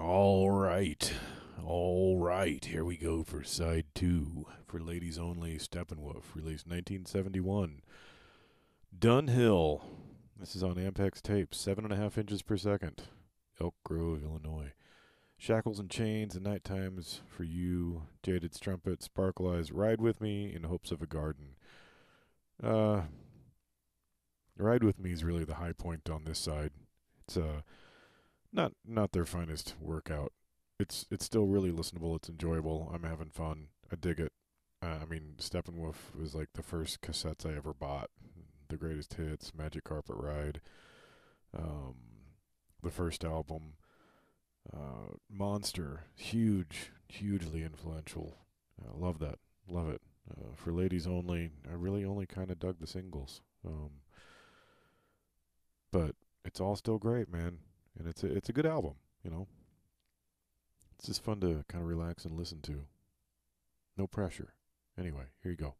All right. All right. Here we go for side two for Ladies Only Steppenwolf, released 1971. Dunhill. This is on Ampex tape, seven and a half inches per second. Elk Grove, Illinois. Shackles and chains and night times for you. Jaded strumpet, sparkle eyes. Ride with me in hopes of a garden. Uh, Ride with me is really the high point on this side. It's uh not not their finest workout. It's it's still really listenable. It's enjoyable. I'm having fun. I dig it. Uh, I mean, Steppenwolf was like the first cassettes I ever bought. The greatest hits, Magic Carpet Ride, um, the first album, uh, Monster, huge, hugely influential. I love that. Love it. Uh, for ladies only, I really only kind of dug the singles. Um, but it's all still great, man, and it's a it's a good album. You know, it's just fun to kind of relax and listen to. No pressure. Anyway, here you go.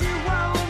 You won't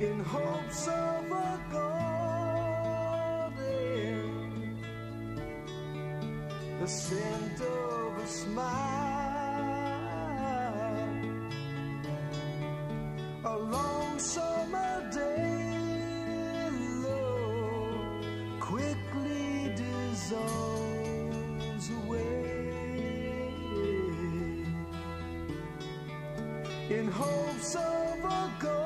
in hopes of a garden, the scent of a smile, a long summer day, love quickly dissolves away. In hopes of a garden